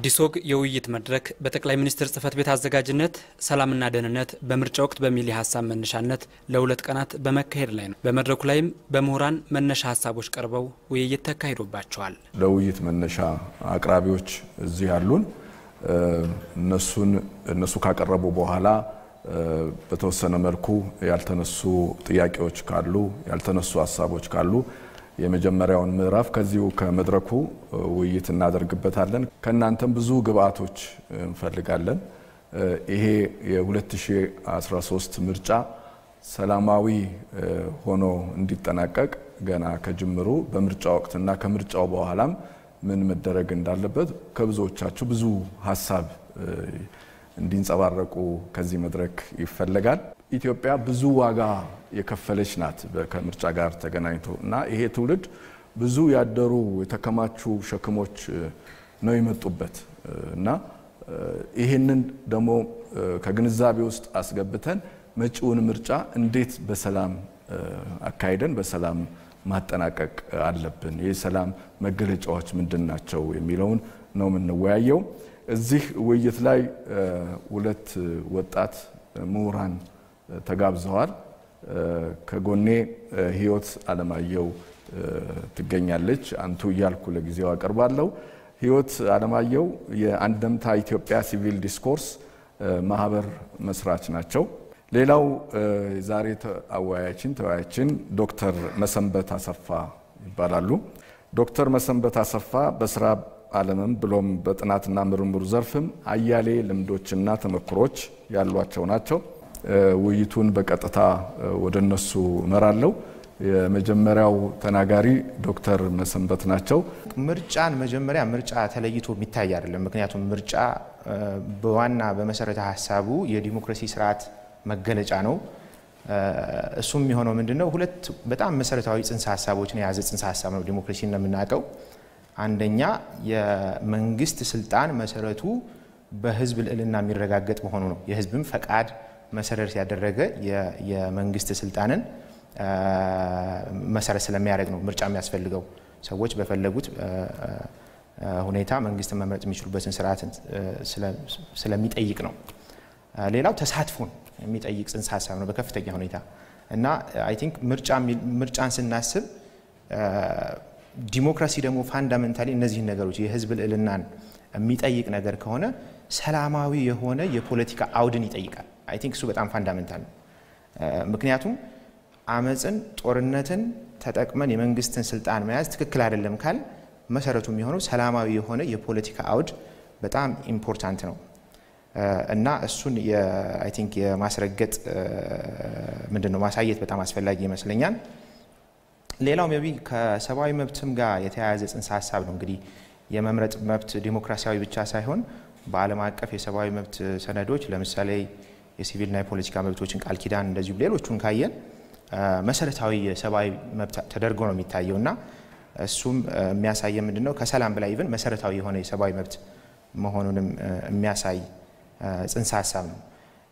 አዲስ ወግ የውይይት መድረክ በጠቅላይ ሚኒስትር ጽህፈት ቤት አዘጋጅነት ሰላምና ደህንነት በምርጫ ወቅት በሚል የሀሳብ መነሻነት ለሁለት ቀናት በመካሄድ ላይ ነው። በመድረኩ ላይም በምሁራን መነሻ ሀሳቦች ቀርበው ውይይት ተካሂዶባቸዋል። ለውይይት መነሻ አቅራቢዎች እዚህ ያሉን እነሱን እነሱ ካቀረቡ በኋላ በተወሰነ መልኩ ያልተነሱ ጥያቄዎች ካሉ ያልተነሱ ሀሳቦች ካሉ የመጀመሪያውን ምዕራፍ ከዚሁ ከመድረኩ ውይይት እናደርግበታለን። ከእናንተም ብዙ ግብአቶች እንፈልጋለን። ይሄ የ2013 ምርጫ ሰላማዊ ሆኖ እንዲጠናቀቅ ገና ከጅምሩ በምርጫ ወቅትና ከምርጫው በኋላም ምን መደረግ እንዳለበት ከብዙዎቻችሁ ብዙ ሀሳብ እንዲንጸባረቁ ከዚህ መድረክ ይፈለጋል። ኢትዮጵያ ብዙ ዋጋ የከፈለች ናት ከምርጫ ጋር ተገናኝቶ እና ይሄ ትውልድ ብዙ ያደሩ የተከማቹ ሸክሞች ነው የመጡበት እና ይሄንን ደግሞ ከግንዛቤ ውስጥ አስገብተን መጪውን ምርጫ እንዴት በሰላም አካሂደን በሰላም ማጠናቀቅ አለብን፣ የሰላም መገለጫዎች ምንድን ናቸው የሚለውን ነው የምንወያየው። እዚህ ውይይት ላይ ሁለት ወጣት ምሁራን ተጋብዘዋል። ከጎኔ ህይወት አለማየሁ ትገኛለች። አንቱ እያልኩ ለጊዜው አቀርባለሁ። ህይወት አለማየሁ የአንድምታ ኢትዮጵያ civil discourse ማህበር መስራች ናቸው። ሌላው ዛሬ አወያያችን ተወያያችን ዶክተር መሰንበት አሰፋ ይባላሉ። ዶክተር መሰንበት አሰፋ በስራ ዓለምም ብሎም በጥናትና ምርምሩ ዘርፍም አያሌ ልምዶችና ተመክሮች ያሏቸው ናቸው። ውይይቱን በቀጥታ ወደ እነሱ እመራለሁ። የመጀመሪያው ተናጋሪ ዶክተር መሰንበት ናቸው። ምርጫን መጀመሪያ ምርጫ ተለይቶ የሚታይ አይደለም። ምክንያቱም ምርጫ በዋና በመሰረተ ሀሳቡ የዲሞክራሲ ስርዓት መገለጫ ነው። እሱም የሚሆነው ምንድን ነው? ሁለት በጣም መሰረታዊ ጽንሰ ሀሳቦችን የያዘ ጽንሰ ሀሳብ ነው ዲሞክራሲ እንደምናውቀው። አንደኛ የመንግስት ስልጣን መሰረቱ በህዝብ ልዕልና የሚረጋገጥ መሆኑ ነው። የህዝብም ፈቃድ መሰረት ያደረገ የመንግስት ስልጣንን መሰረት ስለሚያደርግ ነው ምርጫ የሚያስፈልገው። ሰዎች በፈለጉት ሁኔታ መንግስትን መምረጥ የሚችሉበትን ስርዓት ስለሚጠይቅ ነው። ሌላው ተሳትፎን የሚጠይቅ ጽንሰ ሀሳብ ነው በከፍተኛ ሁኔታ እና I think ምርጫን ስናስብ ዲሞክራሲ ደግሞ fundamentally እነዚህን ነገሮች የህዝብ ልዕልናን የሚጠይቅ ነገር ከሆነ ሰላማዊ የሆነ የፖለቲካ አውድን ይጠይቃል። I think እሱ በጣም fundamental ነው። ምክንያቱም አመፅን፣ ጦርነትን ተጠቅመን የመንግስትን ስልጣን መያዝ ትክክል አይደለም ካል መሰረቱ የሚሆነው ሰላማዊ የሆነ የፖለቲካ አውድ በጣም important ነው እና እሱን I think የማስረገጥ ምንድን ነው ማሳየት በጣም አስፈላጊ ይመስለኛል። ሌላው maybe ከሰብአዊ መብትም ጋር የተያያዘ ጽንሰ ሀሳብ ነው። እንግዲህ የመምረጥ መብት ዲሞክራሲያዊ ብቻ ሳይሆን በዓለም አቀፍ የሰብአዊ መብት ሰነዶች ለምሳሌ የሲቪልና የፖለቲካ መብቶችን ቃል ኪዳን እንደዚሁም ሌሎቹን ካየን መሰረታዊ የሰብአዊ መብት ተደርጎ ነው የሚታየው እና እሱም የሚያሳየ ምንድን ነው ከሰላም በላይ even መሰረታዊ የሆነ የሰብአዊ መብት መሆኑንም የሚያሳይ ጽንሰ ሀሳብ ነው።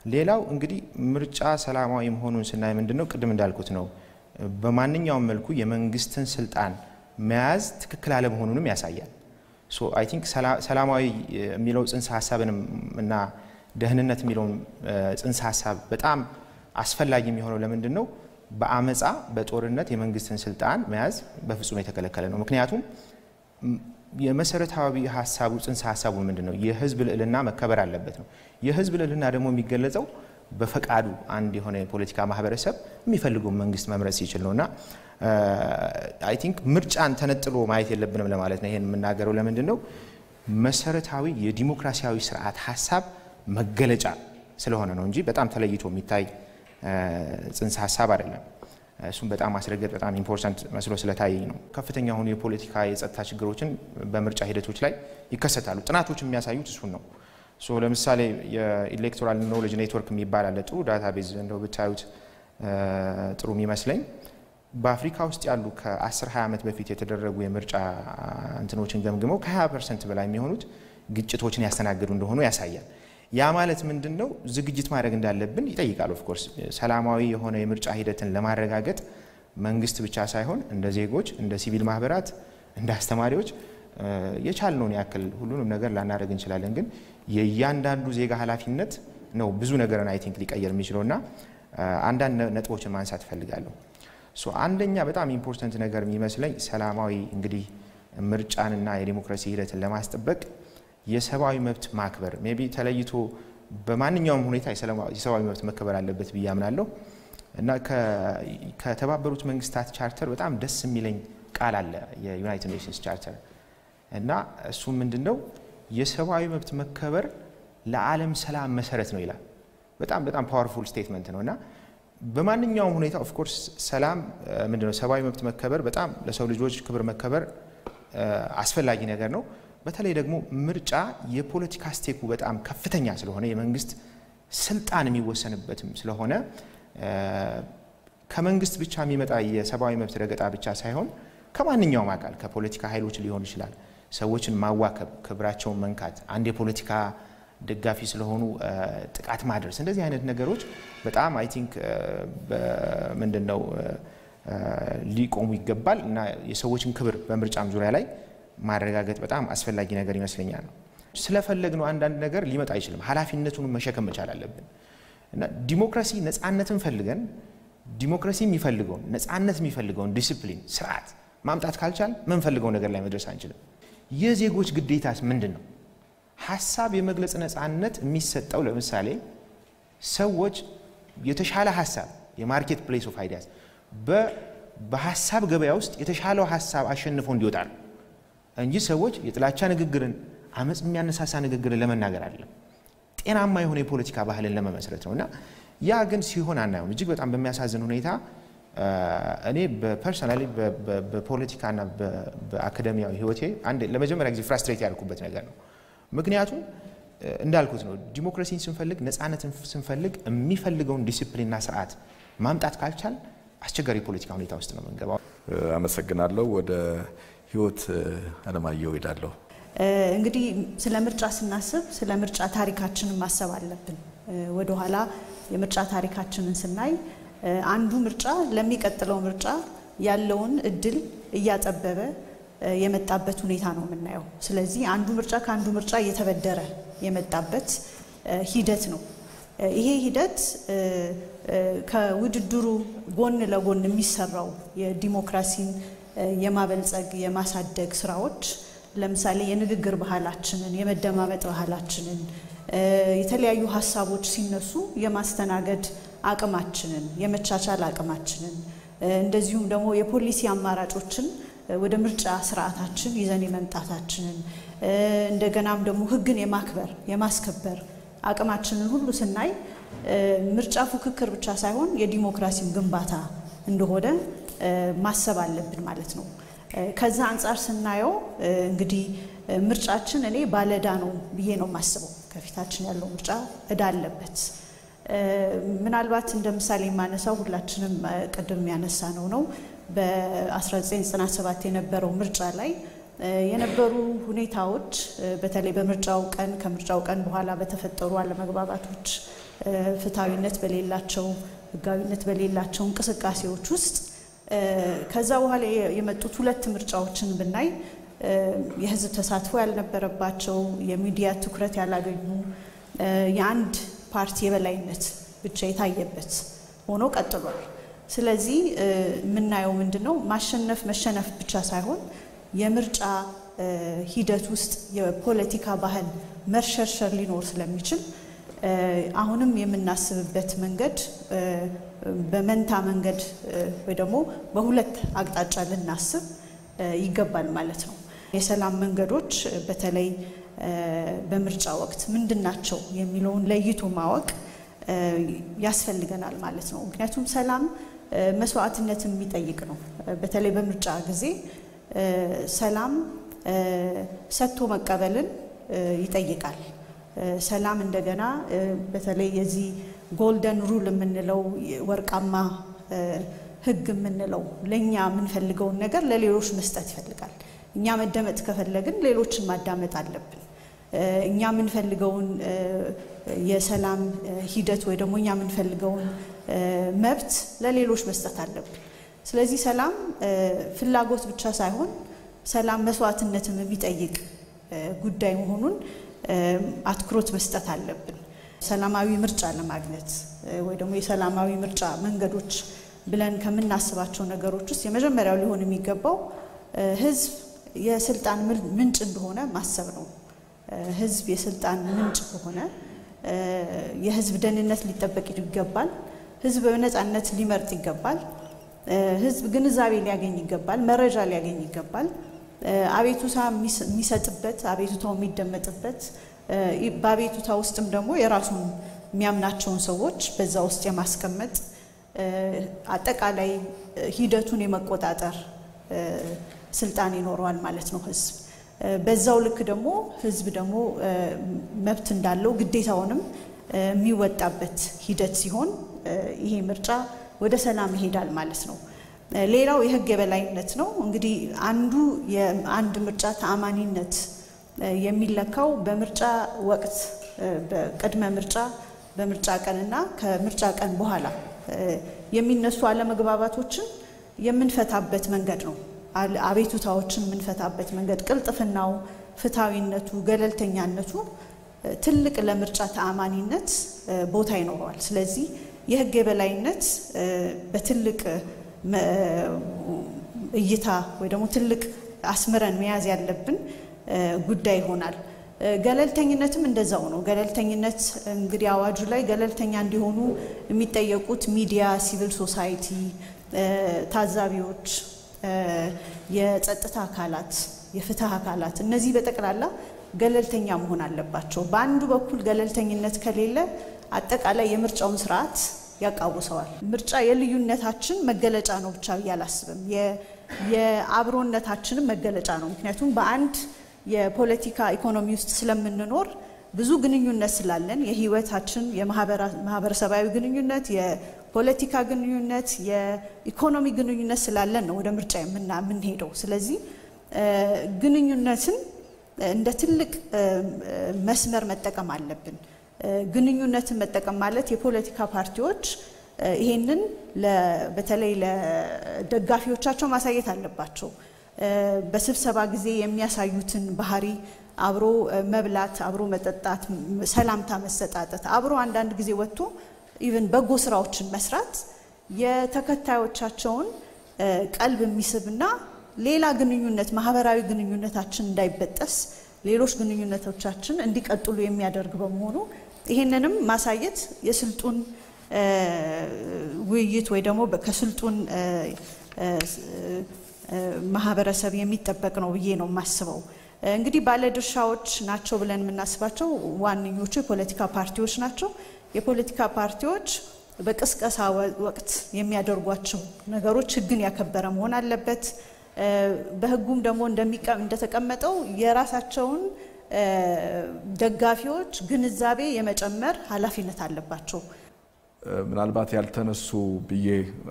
ሌላው እንግዲህ ምርጫ ሰላማዊ መሆኑን ስናይ ምንድን ነው ቅድም እንዳልኩት ነው በማንኛውም መልኩ የመንግስትን ስልጣን መያዝ ትክክል አለመሆኑንም ያሳያል። so I think ሰላማዊ የሚለው ጽንሰ ሀሳብንም እና ደህንነት የሚለውን ጽንሰ ሀሳብ በጣም አስፈላጊ የሚሆነው ለምንድን ነው? በአመፃ በጦርነት የመንግስትን ስልጣን መያዝ በፍጹም የተከለከለ ነው። ምክንያቱም የመሰረታዊ ሀሳቡ ጽንሰ ሀሳቡ ምንድን ነው? የህዝብ ልዕልና መከበር አለበት ነው። የህዝብ ልዕልና ደግሞ የሚገለጸው በፈቃዱ አንድ የሆነ የፖለቲካ ማህበረሰብ የሚፈልገው መንግስት መምረጥ ሲችል ነው እና I think ምርጫን ተነጥሎ ማየት የለብንም ለማለት ነው። ይሄን የምናገረው ለምንድን ነው? መሰረታዊ የዲሞክራሲያዊ ስርዓት ሀሳብ መገለጫ ስለሆነ ነው እንጂ በጣም ተለይቶ የሚታይ ጽንሰ ሀሳብ አይደለም። እሱም በጣም ማስረገጥ በጣም important መስሎ ስለታየኝ ነው። ከፍተኛ የሆኑ የፖለቲካ የጸጥታ ችግሮችን በምርጫ ሂደቶች ላይ ይከሰታሉ። ጥናቶች የሚያሳዩት እሱን ነው። ለምሳሌ የ electoral knowledge network የሚባል አለ። ጥሩ database እንደው ብታዩት ጥሩ የሚመስለኝ በአፍሪካ ውስጥ ያሉ ከ10 20 ዓመት በፊት የተደረጉ የምርጫ እንትኖችን ገምግመው ከ20 percent በላይ የሚሆኑት ግጭቶችን ያስተናግዱ እንደሆኑ ያሳያል። ያ ማለት ምንድን ነው? ዝግጅት ማድረግ እንዳለብን ይጠይቃል። of course ሰላማዊ የሆነ የምርጫ ሂደትን ለማረጋገጥ መንግስት ብቻ ሳይሆን እንደ ዜጎች፣ እንደ ሲቪል ማህበራት፣ እንደ አስተማሪዎች የቻልነውን ያክል ሁሉንም ነገር ላናደርግ እንችላለን፣ ግን የእያንዳንዱ ዜጋ ኃላፊነት ነው ብዙ ነገርን I think ሊቀየር የሚችለው እና አንዳንድ ነጥቦችን ማንሳት እፈልጋለሁ። አንደኛ በጣም important ነገር የሚመስለኝ ሰላማዊ እንግዲህ ምርጫንና የዲሞክራሲ ሂደትን ለማስጠበቅ የሰብአዊ መብት ማክበር። maybe ተለይቶ በማንኛውም ሁኔታ የሰብአዊ መብት መከበር አለበት ብዬ አምናለሁ። እና ከተባበሩት መንግስታት ቻርተር በጣም ደስ የሚለኝ ቃል አለ የ United Nations charter። እና እሱ ምንድን ነው የሰብአዊ መብት መከበር ለዓለም ሰላም መሰረት ነው ይላል። በጣም በጣም powerful statement ነው። እና በማንኛውም ሁኔታ of course ሰላም ምንድነው? ሰብአዊ መብት መከበር በጣም ለሰው ልጆች ክብር መከበር አስፈላጊ ነገር ነው። በተለይ ደግሞ ምርጫ የፖለቲካ ስቴኩ በጣም ከፍተኛ ስለሆነ የመንግስት ስልጣን የሚወሰንበትም ስለሆነ ከመንግስት ብቻ የሚመጣ የሰብአዊ መብት ረገጣ ብቻ ሳይሆን ከማንኛውም አካል ከፖለቲካ ኃይሎች ሊሆን ይችላል። ሰዎችን ማዋከብ፣ ክብራቸውን መንካት፣ አንድ የፖለቲካ ደጋፊ ስለሆኑ ጥቃት ማድረስ፣ እንደዚህ አይነት ነገሮች በጣም I think ምንድን ነው ሊቆሙ ይገባል እና የሰዎችን ክብር በምርጫም ዙሪያ ላይ ማረጋገጥ በጣም አስፈላጊ ነገር ይመስለኛል ነው። ስለፈለግነው አንዳንድ ነገር ሊመጣ አይችልም። ኃላፊነቱን መሸከም መቻል አለብን እና ዲሞክራሲ ነፃነትን ፈልገን ዲሞክራሲ የሚፈልገውን ነፃነት የሚፈልገውን ዲሲፕሊን፣ ስርዓት ማምጣት ካልቻል ምንፈልገው ነገር ላይ መድረስ አንችልም። የዜጎች ግዴታስ ምንድን ነው? ሀሳብ የመግለጽ ነፃነት የሚሰጠው ለምሳሌ ሰዎች የተሻለ ሀሳብ የ market place of ideas በሀሳብ ገበያ ውስጥ የተሻለው ሀሳብ አሸንፎ እንዲወጣ ነው እንጂ ሰዎች የጥላቻ ንግግርን፣ አመፅ የሚያነሳሳ ንግግርን ለመናገር አይደለም። ጤናማ የሆነ የፖለቲካ ባህልን ለመመስረት ነው እና ያ ግን ሲሆን አናየውም። እጅግ በጣም በሚያሳዝን ሁኔታ እኔ በ personally በፖለቲካና በአካደሚያዊ ህይወቴ ለመጀመሪያ ጊዜ frustrate ያልኩበት ነገር ነው። ምክንያቱም እንዳልኩት ነው ዲሞክራሲን ስንፈልግ ነፃነትን ስንፈልግ የሚፈልገውን ዲሲፕሊንና ስርዓት ማምጣት ካልቻል አስቸጋሪ የፖለቲካ ሁኔታ ውስጥ ነው የምንገባው። አመሰግናለሁ። ወደ ህይወት አለማየሁ ሄዳለሁ። እንግዲህ ስለ ምርጫ ስናስብ ስለ ምርጫ ታሪካችንን ማሰብ አለብን። ወደኋላ የምርጫ ታሪካችንን ስናይ አንዱ ምርጫ ለሚቀጥለው ምርጫ ያለውን እድል እያጠበበ የመጣበት ሁኔታ ነው የምናየው። ስለዚህ አንዱ ምርጫ ከአንዱ ምርጫ እየተበደረ የመጣበት ሂደት ነው። ይሄ ሂደት ከውድድሩ ጎን ለጎን የሚሰራው የዲሞክራሲን የማበልጸግ የማሳደግ ስራዎች ለምሳሌ የንግግር ባህላችንን፣ የመደማመጥ ባህላችንን፣ የተለያዩ ሀሳቦች ሲነሱ የማስተናገድ አቅማችንን፣ የመቻቻል አቅማችንን እንደዚሁም ደግሞ የፖሊሲ አማራጮችን ወደ ምርጫ ስርዓታችን ይዘን የመምጣታችንን እንደገናም ደግሞ ሕግን የማክበር የማስከበር አቅማችንን ሁሉ ስናይ ምርጫ ፉክክር ብቻ ሳይሆን የዲሞክራሲም ግንባታ እንደሆነ ማሰብ አለብን ማለት ነው። ከዛ አንጻር ስናየው እንግዲህ ምርጫችን እኔ ባለዕዳ ነው ብዬ ነው የማስበው። ከፊታችን ያለው ምርጫ ዕዳ አለበት። ምናልባት እንደ ምሳሌ የማነሳው ሁላችንም ቅድም ያነሳ ነው ነው በ1997 የነበረው ምርጫ ላይ የነበሩ ሁኔታዎች በተለይ በምርጫው ቀን ከምርጫው ቀን በኋላ በተፈጠሩ አለመግባባቶች፣ ፍትሐዊነት በሌላቸው ህጋዊነት በሌላቸው እንቅስቃሴዎች ውስጥ ከዛ በኋላ የመጡት ሁለት ምርጫዎችን ብናይ የህዝብ ተሳትፎ ያልነበረባቸው፣ የሚዲያ ትኩረት ያላገኙ፣ የአንድ ፓርቲ የበላይነት ብቻ የታየበት ሆኖ ቀጥሏል። ስለዚህ የምናየው ምንድን ነው? ማሸነፍ መሸነፍ ብቻ ሳይሆን የምርጫ ሂደት ውስጥ የፖለቲካ ባህል መርሸርሸር ሊኖር ስለሚችል አሁንም የምናስብበት መንገድ በመንታ መንገድ ወይ ደግሞ በሁለት አቅጣጫ ልናስብ ይገባል ማለት ነው። የሰላም መንገዶች በተለይ በምርጫ ወቅት ምንድን ናቸው የሚለውን ለይቶ ማወቅ ያስፈልገናል ማለት ነው። ምክንያቱም ሰላም መስዋዕትነት የሚጠይቅ ነው። በተለይ በምርጫ ጊዜ ሰላም ሰጥቶ መቀበልን ይጠይቃል። ሰላም እንደገና በተለይ የዚህ ጎልደን ሩል የምንለው ወርቃማ ሕግ የምንለው ለእኛ የምንፈልገውን ነገር ለሌሎች መስጠት ይፈልጋል። እኛ መደመጥ ከፈለግን ሌሎችን ማዳመጥ አለብን። እኛ የምንፈልገውን የሰላም ሂደት ወይ ደግሞ እኛ የምንፈልገውን መብት ለሌሎች መስጠት አለብን። ስለዚህ ሰላም ፍላጎት ብቻ ሳይሆን ሰላም መስዋዕትነትም የሚጠይቅ ጉዳይ መሆኑን አትኩሮት መስጠት አለብን። ሰላማዊ ምርጫ ለማግኘት ወይ ደግሞ የሰላማዊ ምርጫ መንገዶች ብለን ከምናስባቸው ነገሮች ውስጥ የመጀመሪያው ሊሆን የሚገባው ህዝብ የስልጣን ምንጭ እንደሆነ ማሰብ ነው። ህዝብ የስልጣን ምንጭ ከሆነ የህዝብ ደህንነት ሊጠበቅ ይገባል። ህዝብ በነፃነት ሊመርጥ ይገባል። ህዝብ ግንዛቤ ሊያገኝ ይገባል። መረጃ ሊያገኝ ይገባል። አቤቱታ የሚሰጥበት፣ አቤቱታው የሚደመጥበት፣ በአቤቱታ ውስጥም ደግሞ የራሱን የሚያምናቸውን ሰዎች በዛ ውስጥ የማስቀመጥ አጠቃላይ ሂደቱን የመቆጣጠር ስልጣን ይኖረዋል ማለት ነው ህዝብ። በዛው ልክ ደግሞ ህዝብ ደግሞ መብት እንዳለው ግዴታውንም የሚወጣበት ሂደት ሲሆን ይሄ ምርጫ ወደ ሰላም ይሄዳል ማለት ነው። ሌላው የህግ የበላይነት ነው። እንግዲህ አንዱ የአንድ ምርጫ ተአማኒነት የሚለካው በምርጫ ወቅት በቅድመ ምርጫ፣ በምርጫ ቀንና ከምርጫ ቀን በኋላ የሚነሱ አለመግባባቶችን የምንፈታበት መንገድ ነው። አቤቱታዎችን የምንፈታበት መንገድ ቅልጥፍናው፣ ፍትሐዊነቱ፣ ገለልተኛነቱ ትልቅ ለምርጫ ተአማኒነት ቦታ ይኖረዋል። ስለዚህ የህግ የበላይነት በትልቅ እይታ ወይ ደግሞ ትልቅ አስምረን መያዝ ያለብን ጉዳይ ይሆናል። ገለልተኝነትም እንደዛው ነው። ገለልተኝነት እንግዲህ አዋጁ ላይ ገለልተኛ እንዲሆኑ የሚጠየቁት ሚዲያ፣ ሲቪል ሶሳይቲ፣ ታዛቢዎች፣ የጸጥታ አካላት፣ የፍትህ አካላት እነዚህ በጠቅላላ ገለልተኛ መሆን አለባቸው። በአንዱ በኩል ገለልተኝነት ከሌለ አጠቃላይ የምርጫውን ስርዓት ያቃውሰዋል። ምርጫ የልዩነታችን መገለጫ ነው ብቻ ብዬ አላስብም። የአብሮነታችንም መገለጫ ነው። ምክንያቱም በአንድ የፖለቲካ ኢኮኖሚ ውስጥ ስለምንኖር ብዙ ግንኙነት ስላለን የህይወታችን የማህበረሰባዊ ግንኙነት፣ የፖለቲካ ግንኙነት፣ የኢኮኖሚ ግንኙነት ስላለን ነው ወደ ምርጫ የምንሄደው። ስለዚህ ግንኙነትን እንደ ትልቅ መስመር መጠቀም አለብን። ግንኙነትን መጠቀም ማለት የፖለቲካ ፓርቲዎች ይሄንን በተለይ ለደጋፊዎቻቸው ማሳየት አለባቸው። በስብሰባ ጊዜ የሚያሳዩትን ባህሪ አብሮ መብላት፣ አብሮ መጠጣት፣ ሰላምታ መሰጣጠት፣ አብሮ አንዳንድ ጊዜ ወጥቶ ኢቨን በጎ ስራዎችን መስራት የተከታዮቻቸውን ቀልብ የሚስብና ሌላ ግንኙነት ማህበራዊ ግንኙነታችን እንዳይበጠስ ሌሎች ግንኙነቶቻችን እንዲቀጥሉ የሚያደርግ በመሆኑ ይሄንንም ማሳየት የስልጡን ውይይት ወይ ደግሞ ከስልጡን ማህበረሰብ የሚጠበቅ ነው ብዬ ነው የማስበው። እንግዲህ ባለድርሻዎች ናቸው ብለን የምናስባቸው ዋነኞቹ የፖለቲካ ፓርቲዎች ናቸው። የፖለቲካ ፓርቲዎች በቅስቀሳ ወቅት የሚያደርጓቸው ነገሮች ሕግን ያከበረ መሆን አለበት። በሕጉም ደግሞ እንደተቀመጠው የራሳቸውን ደጋፊዎች ግንዛቤ የመጨመር ኃላፊነት አለባቸው። ምናልባት ያልተነሱ ብዬ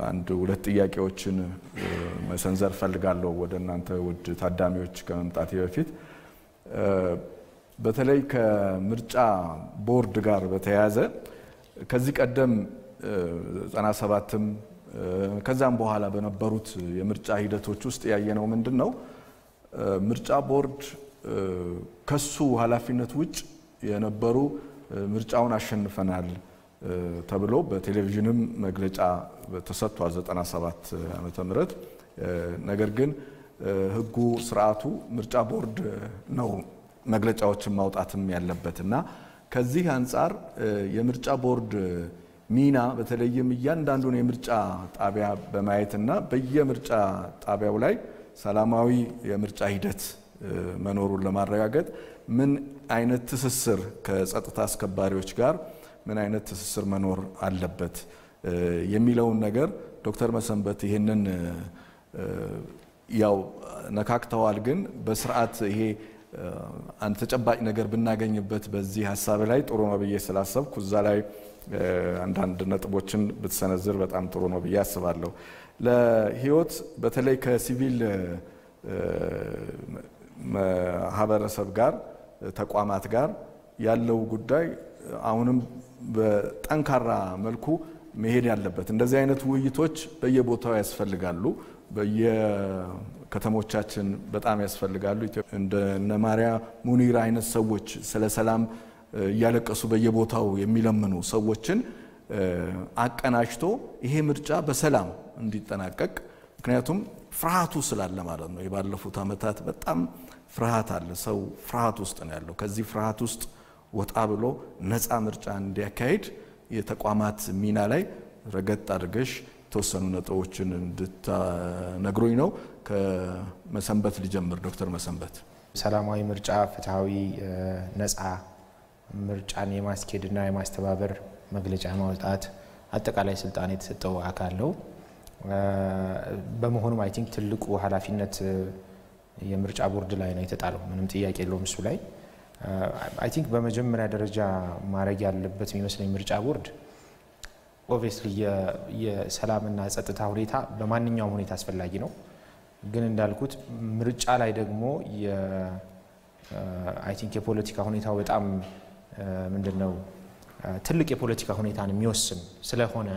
አንድ ሁለት ጥያቄዎችን መሰንዘር ፈልጋለሁ ወደ እናንተ ውድ ታዳሚዎች ከመምጣቴ በፊት በተለይ ከምርጫ ቦርድ ጋር በተያያዘ ከዚህ ቀደም 97ም ከዛም በኋላ በነበሩት የምርጫ ሂደቶች ውስጥ ያየነው ምንድን ነው? ምርጫ ቦርድ ከሱ ኃላፊነት ውጭ የነበሩ ምርጫውን አሸንፈናል ተብሎ በቴሌቪዥንም መግለጫ ተሰጥቷል 97 ዓመተ ምህረት። ነገር ግን ህጉ ስርዓቱ ምርጫ ቦርድ ነው መግለጫዎችን ማውጣትም ያለበት እና ከዚህ አንጻር የምርጫ ቦርድ ሚና በተለይም እያንዳንዱን የምርጫ ጣቢያ በማየትና በየምርጫ ጣቢያው ላይ ሰላማዊ የምርጫ ሂደት መኖሩን ለማረጋገጥ ምን አይነት ትስስር ከጸጥታ አስከባሪዎች ጋር ምን አይነት ትስስር መኖር አለበት የሚለውን ነገር ዶክተር መሰንበት ይህንን ያው ነካክተዋል። ግን በስርዓት ይሄ አንድ ተጨባጭ ነገር ብናገኝበት በዚህ ሀሳብ ላይ ጥሩ ነው ብዬ ስላሰብኩ እዛ ላይ አንዳንድ ነጥቦችን ብትሰነዝር በጣም ጥሩ ነው ብዬ አስባለሁ። ለህይወት በተለይ ከሲቪል ማህበረሰብ ጋር ተቋማት ጋር ያለው ጉዳይ አሁንም በጠንካራ መልኩ መሄድ ያለበት እንደዚህ አይነት ውይይቶች በየቦታው ያስፈልጋሉ። ከተሞቻችን በጣም ያስፈልጋሉ። እንደ ማርያ ሙኒር አይነት ሰዎች ስለ ሰላም እያለቀሱ በየቦታው የሚለምኑ ሰዎችን አቀናጅቶ ይሄ ምርጫ በሰላም እንዲጠናቀቅ ምክንያቱም ፍርሃቱ ስላለ ማለት ነው። የባለፉት ዓመታት በጣም ፍርሃት አለ። ሰው ፍርሃት ውስጥ ነው ያለው። ከዚህ ፍርሃት ውስጥ ወጣ ብሎ ነፃ ምርጫ እንዲያካሄድ የተቋማት ሚና ላይ ረገጥ አድርገሽ የተወሰኑ ነጥቦችን እንድታነግሩኝ ነው። ከመሰንበት ልጀምር ዶክተር መሰንበት። ሰላማዊ ምርጫ ፍትሐዊ፣ ነፃ ምርጫን የማስኬድና የማስተባበር መግለጫ ማውጣት አጠቃላይ ስልጣን የተሰጠው አካል ነው። በመሆኑም I think ትልቁ ኃላፊነት የምርጫ ቦርድ ላይ ነው የተጣለው። ምንም ጥያቄ የለውም እሱ ላይ። I think በመጀመሪያ ደረጃ ማድረግ ያለበት የሚመስለኝ ምርጫ ቦርድ obviously የሰላምና ጸጥታ ሁኔታ በማንኛውም ሁኔታ አስፈላጊ ነው። ግን እንዳልኩት ምርጫ ላይ ደግሞ I think የፖለቲካ ሁኔታው በጣም ምንድን ነው ትልቅ የፖለቲካ ሁኔታን የሚወስን ስለሆነ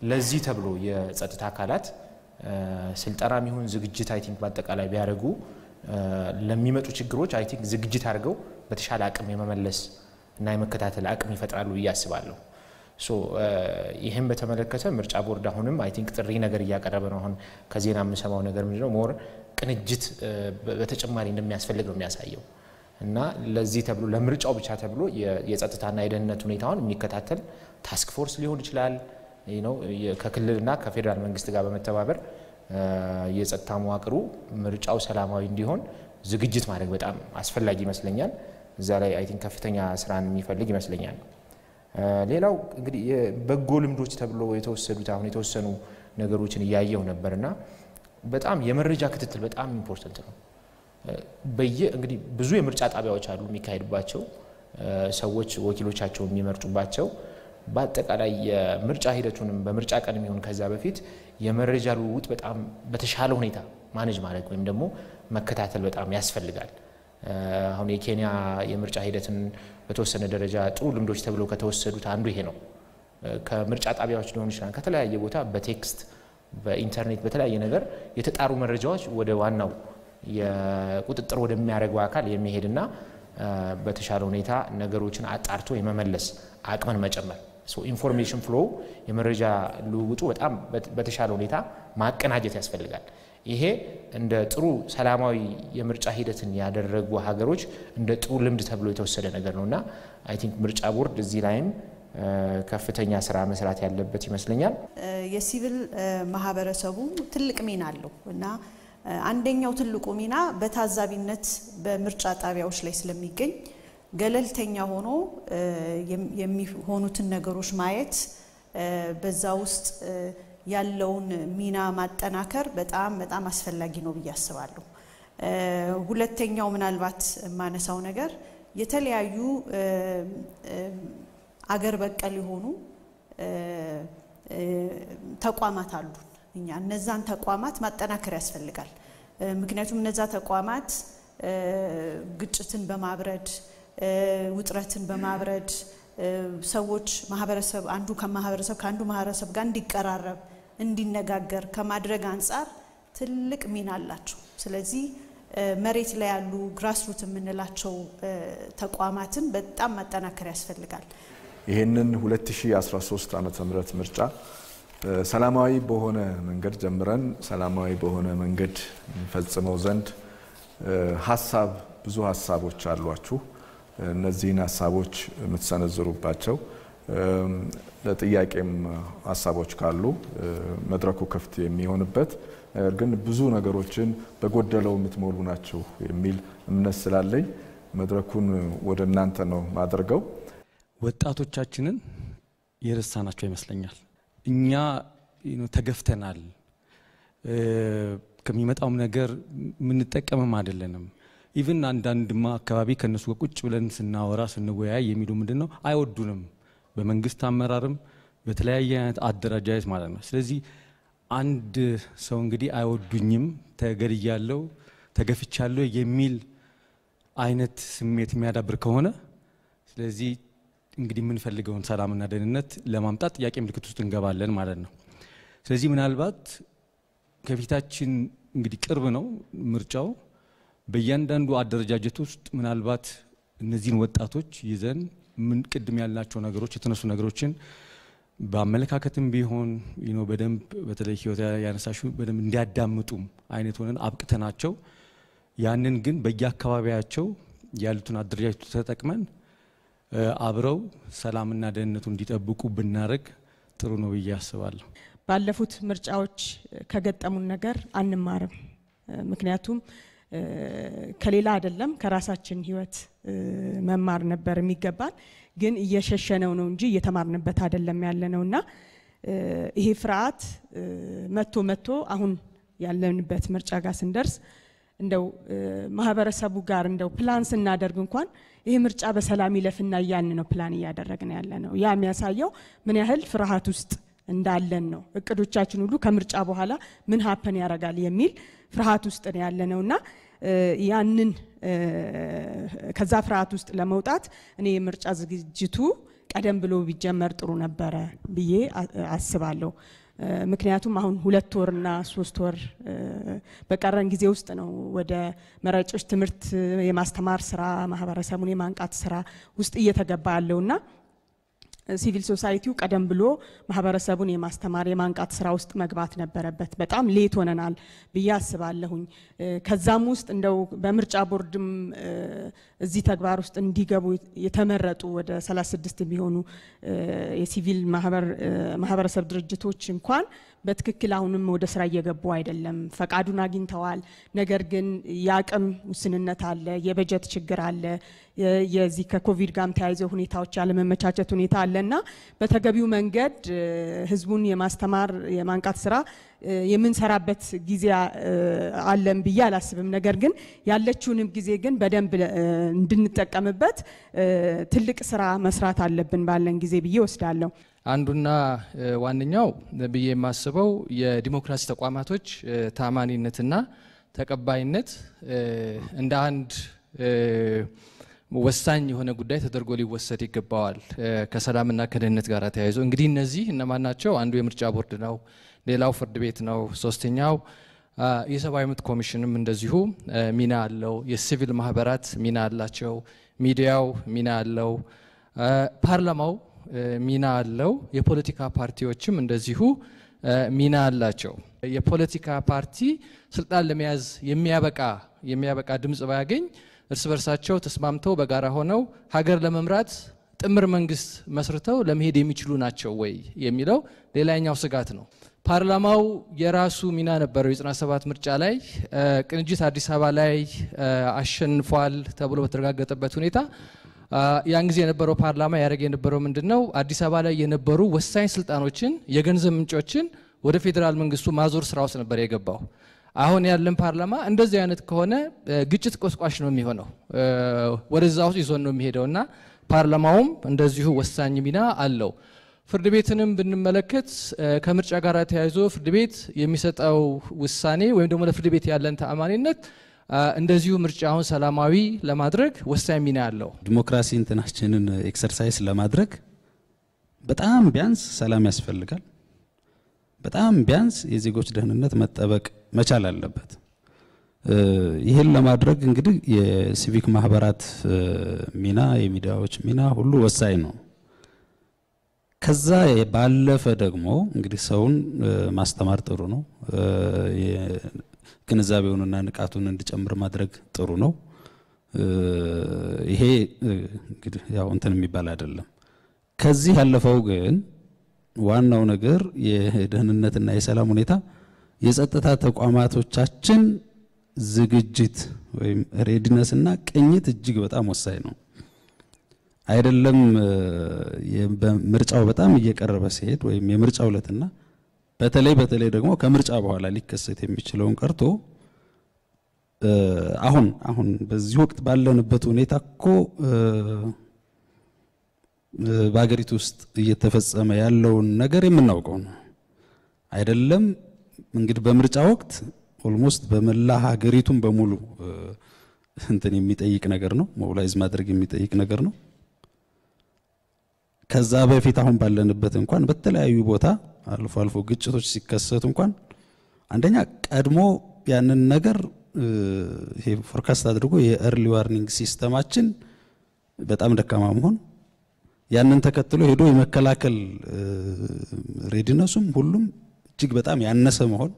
ለዚህ ተብሎ የጸጥታ አካላት ስልጠናም ይሁን ዝግጅት I think በአጠቃላይ ቢያደርጉ ለሚመጡ ችግሮች I think ዝግጅት አድርገው በተሻለ አቅም የመመለስ እና የመከታተል አቅም ይፈጥራሉ ብዬ አስባለሁ። so ይህም በተመለከተ ምርጫ ቦርድ አሁንም I think ጥሪ ነገር እያቀረበ ነው። አሁን ከዜና የምሰማው ነገር ምንድነው more ቅንጅት በተጨማሪ እንደሚያስፈልግ ነው የሚያሳየው እና ለዚህ ተብሎ ለምርጫው ብቻ ተብሎ የጸጥታና የደህንነት ሁኔታውን የሚከታተል task force ሊሆን ይችላል ከክልልና ከፌዴራል መንግስት ጋር በመተባበር የጸጥታ መዋቅሩ ምርጫው ሰላማዊ እንዲሆን ዝግጅት ማድረግ በጣም አስፈላጊ ይመስለኛል። እዛ ላይ I think ከፍተኛ ስራን የሚፈልግ ይመስለኛል። ሌላው እንግዲህ በጎ ልምዶች ተብሎ የተወሰዱት አሁን የተወሰኑ ነገሮችን እያየሁ ነበርና በጣም የመረጃ ክትትል በጣም important ነው። በየ እንግዲህ ብዙ የምርጫ ጣቢያዎች አሉ የሚካሄድባቸው ሰዎች ወኪሎቻቸው የሚመርጡባቸው በአጠቃላይ የምርጫ ሂደቱንም በምርጫ ቀን የሚሆን ከዛ በፊት የመረጃ ልውውጥ በጣም በተሻለ ሁኔታ manage ማድረግ ወይም ደግሞ መከታተል በጣም ያስፈልጋል። አሁን የኬንያ የምርጫ ሂደትን በተወሰነ ደረጃ ጥሩ ልምዶች ተብለው ከተወሰዱት አንዱ ይሄ ነው። ከምርጫ ጣቢያዎች ሊሆን ይችላል ከተለያየ ቦታ በ text በኢንተርኔት በተለያየ ነገር የተጣሩ መረጃዎች ወደ ዋናው የቁጥጥር ወደሚያደርገው አካል የሚሄድና በተሻለ ሁኔታ ነገሮችን አጣርቶ የመመለስ አቅምን መጨመር information flow የመረጃ ልውውጡ በጣም በተሻለ ሁኔታ ማቀናጀት ያስፈልጋል። ይሄ እንደ ጥሩ ሰላማዊ የምርጫ ሂደትን ያደረጉ ሀገሮች እንደ ጥሩ ልምድ ተብሎ የተወሰደ ነገር ነው እና I think ምርጫ ቦርድ እዚህ ላይም ከፍተኛ ስራ መስራት ያለበት ይመስለኛል። የሲቪል ማህበረሰቡ ትልቅ ሚና አለው እና አንደኛው ትልቁ ሚና በታዛቢነት በምርጫ ጣቢያዎች ላይ ስለሚገኝ ገለልተኛ ሆኖ የሚሆኑትን ነገሮች ማየት በዛ ውስጥ ያለውን ሚና ማጠናከር በጣም በጣም አስፈላጊ ነው ብዬ አስባለሁ። ሁለተኛው ምናልባት የማነሳው ነገር የተለያዩ አገር በቀል የሆኑ ተቋማት አሉን። እኛ እነዛን ተቋማት ማጠናከር ያስፈልጋል። ምክንያቱም እነዛ ተቋማት ግጭትን በማብረድ ውጥረትን በማብረድ ሰዎች ማህበረሰብ አንዱ ከማህበረሰብ ከአንዱ ማህበረሰብ ጋር እንዲቀራረብ እንዲነጋገር ከማድረግ አንጻር ትልቅ ሚና አላቸው። ስለዚህ መሬት ላይ ያሉ ግራስሩት የምንላቸው ተቋማትን በጣም ማጠናከር ያስፈልጋል። ይህንን 2013 ዓ ም ምርጫ ሰላማዊ በሆነ መንገድ ጀምረን ሰላማዊ በሆነ መንገድ እንፈጽመው ዘንድ ሀሳብ ብዙ ሀሳቦች አሏችሁ። እነዚህን ሀሳቦች የምትሰነዝሩባቸው ለጥያቄም ሀሳቦች ካሉ መድረኩ ክፍት የሚሆንበት ነገር ግን ብዙ ነገሮችን በጎደለው የምትሞሉ ናቸው የሚል እምነት ስላለኝ መድረኩን ወደ እናንተ ነው ማድረገው። ወጣቶቻችንን የረሳናቸው ይመስለኛል። እኛ ተገፍተናል። ከሚመጣውም ነገር የምንጠቀምም አይደለንም። ኢቭን አንዳንድማ አካባቢ ከእነሱ ጋር ቁጭ ብለን ስናወራ ስንወያይ የሚሉ ምንድን ነው አይወዱንም፣ በመንግስት አመራርም በተለያየ አይነት አደረጃጀት ማለት ነው። ስለዚህ አንድ ሰው እንግዲህ አይወዱኝም፣ ተገድያለሁ፣ ተገፍቻለሁ የሚል አይነት ስሜት የሚያዳብር ከሆነ ስለዚህ እንግዲህ የምንፈልገውን ሰላምና ደህንነት ለማምጣት ጥያቄ ምልክት ውስጥ እንገባለን ማለት ነው። ስለዚህ ምናልባት ከፊታችን እንግዲህ ቅርብ ነው ምርጫው። በእያንዳንዱ አደረጃጀት ውስጥ ምናልባት እነዚህን ወጣቶች ይዘን ምን ቅድም ያልናቸው ነገሮች የተነሱ ነገሮችን በአመለካከትም ቢሆን ነው በደንብ በተለይ ህይወት ያነሳሹ በደንብ እንዲያዳምጡም አይነት ሆነን አብቅተናቸው ያንን ግን በየአካባቢያቸው ያሉትን አደረጃጀቱ ተጠቅመን አብረው ሰላምና ደህንነቱ እንዲጠብቁ ብናደርግ ጥሩ ነው ብዬ አስባለሁ። ባለፉት ምርጫዎች ከገጠሙን ነገር አንማርም። ምክንያቱም ከሌላ አይደለም ከራሳችን ህይወት መማር ነበር የሚገባን፣ ግን እየሸሸነው ነው እንጂ እየተማርንበት አይደለም ያለነው እና ይሄ ፍርሃት መቶ መቶ አሁን ያለንበት ምርጫ ጋር ስንደርስ እንደው ማህበረሰቡ ጋር እንደው ፕላን ስናደርግ እንኳን ይሄ ምርጫ በሰላም ይለፍና እያልን ነው ፕላን እያደረግን ያለነው። ያ የሚያሳየው ምን ያህል ፍርሃት ውስጥ እንዳለን ነው። እቅዶቻችን ሁሉ ከምርጫ በኋላ ምን happen ያደርጋል የሚል ፍርሃት ውስጥ ነው ያለነው እና ያንን ከዛ ፍርሃት ውስጥ ለመውጣት እኔ የምርጫ ዝግጅቱ ቀደም ብሎ ቢጀመር ጥሩ ነበረ ብዬ አስባለሁ። ምክንያቱም አሁን ሁለት ወርና ሶስት ወር በቀረን ጊዜ ውስጥ ነው ወደ መራጮች ትምህርት የማስተማር ስራ ማህበረሰቡን የማንቃት ስራ ውስጥ እየተገባ ያለውና ሲቪል ሶሳይቲው ቀደም ብሎ ማህበረሰቡን የማስተማር የማንቃት ስራ ውስጥ መግባት ነበረበት። በጣም ሌት ሆነናል ብዬ አስባለሁኝ። ከዛም ውስጥ እንደው በምርጫ ቦርድም እዚህ ተግባር ውስጥ እንዲገቡ የተመረጡ ወደ 36 የሚሆኑ የሲቪል ማህበረሰብ ድርጅቶች እንኳን በትክክል አሁንም ወደ ስራ እየገቡ አይደለም። ፈቃዱን አግኝተዋል። ነገር ግን የአቅም ውስንነት አለ፣ የበጀት ችግር አለ፣ የዚህ ከኮቪድ ጋርም ተያይዘው ሁኔታዎች ያለመመቻቸት ሁኔታ አለ እና በተገቢው መንገድ ህዝቡን የማስተማር የማንቃት ስራ የምንሰራበት ጊዜ አለን ብዬ አላስብም። ነገር ግን ያለችውንም ጊዜ ግን በደንብ እንድንጠቀምበት ትልቅ ስራ መስራት አለብን ባለን ጊዜ ብዬ ወስዳለሁ። አንዱና ዋነኛው ብዬ የማስበው የዲሞክራሲ ተቋማቶች ታማኒነትና ተቀባይነት እንደ አንድ ወሳኝ የሆነ ጉዳይ ተደርጎ ሊወሰድ ይገባዋል። ከሰላምና ከደህንነት ጋር ተያይዞ እንግዲህ እነዚህ እነማን ናቸው? አንዱ የምርጫ ቦርድ ነው። ሌላው ፍርድ ቤት ነው። ሶስተኛው የሰብአዊ መብት ኮሚሽንም እንደዚሁ ሚና አለው። የሲቪል ማህበራት ሚና አላቸው። ሚዲያው ሚና አለው። ፓርላማው ሚና አለው። የፖለቲካ ፓርቲዎችም እንደዚሁ ሚና አላቸው። የፖለቲካ ፓርቲ ስልጣን ለመያዝ የሚያበቃ የሚያበቃ ድምፅ ባያገኝ እርስ በርሳቸው ተስማምተው በጋራ ሆነው ሀገር ለመምራት ጥምር መንግስት መስርተው ለመሄድ የሚችሉ ናቸው ወይ የሚለው ሌላኛው ስጋት ነው። ፓርላማው የራሱ ሚና ነበረው። የዘጠና ሰባት ምርጫ ላይ ቅንጅት አዲስ አበባ ላይ አሸንፏል ተብሎ በተረጋገጠበት ሁኔታ ያን ጊዜ የነበረው ፓርላማ ያደረገ የነበረው ምንድን ነው? አዲስ አበባ ላይ የነበሩ ወሳኝ ስልጣኖችን፣ የገንዘብ ምንጮችን ወደ ፌዴራል መንግስቱ ማዞር ስራ ውስጥ ነበር የገባው። አሁን ያለን ፓርላማ እንደዚህ አይነት ከሆነ ግጭት ቆስቋሽ ነው የሚሆነው፣ ወደዛ ውስጥ ይዞን ነው የሚሄደው እና ፓርላማውም እንደዚሁ ወሳኝ ሚና አለው። ፍርድ ቤትንም ብንመለከት ከምርጫ ጋር ተያይዞ ፍርድ ቤት የሚሰጠው ውሳኔ ወይም ደግሞ ለፍርድ ቤት ያለን ተአማኒነት እንደዚሁ ምርጫውን ሰላማዊ ለማድረግ ወሳኝ ሚና አለው። ዲሞክራሲ እንትናችንን exercise ለማድረግ በጣም ቢያንስ ሰላም ያስፈልጋል። በጣም ቢያንስ የዜጎች ደህንነት መጠበቅ መቻል አለበት። ይህን ለማድረግ እንግዲህ የሲቪክ ማህበራት ሚና፣ የሚዲያዎች ሚና ሁሉ ወሳኝ ነው። ከዛ ባለፈ ደግሞ እንግዲህ ሰውን ማስተማር ጥሩ ነው። ግንዛቤውንና ንቃቱን እንዲጨምር ማድረግ ጥሩ ነው። ይሄ እንግዲህ ያው እንትን የሚባል አይደለም። ከዚህ ያለፈው ግን ዋናው ነገር የደህንነትና የሰላም ሁኔታ የጸጥታ ተቋማቶቻችን ዝግጅት ወይም ሬዲነስና ቅኝት እጅግ በጣም ወሳኝ ነው። አይደለም ምርጫው በጣም እየቀረበ ሲሄድ ወይም የምርጫ ዕለትና በተለይ በተለይ ደግሞ ከምርጫ በኋላ ሊከሰት የሚችለውን ቀርቶ አሁን አሁን በዚህ ወቅት ባለንበት ሁኔታ እኮ በሀገሪቱ ውስጥ እየተፈጸመ ያለውን ነገር የምናውቀው ነው። አይደለም እንግዲህ በምርጫ ወቅት almost በመላ ሀገሪቱን በሙሉ እንትን የሚጠይቅ ነገር ነው። mobilize ማድረግ የሚጠይቅ ነገር ነው። ከዛ በፊት አሁን ባለንበት እንኳን በተለያዩ ቦታ አልፎ አልፎ ግጭቶች ሲከሰቱ እንኳን አንደኛ ቀድሞ ያንን ነገር ይሄ forecast አድርጎ የ early warning system ኣችን በጣም ደካማ መሆን ያንን ተከትሎ ሄዶ የመከላከል ሬዲነሱም ሁሉም እጅግ በጣም ያነሰ መሆን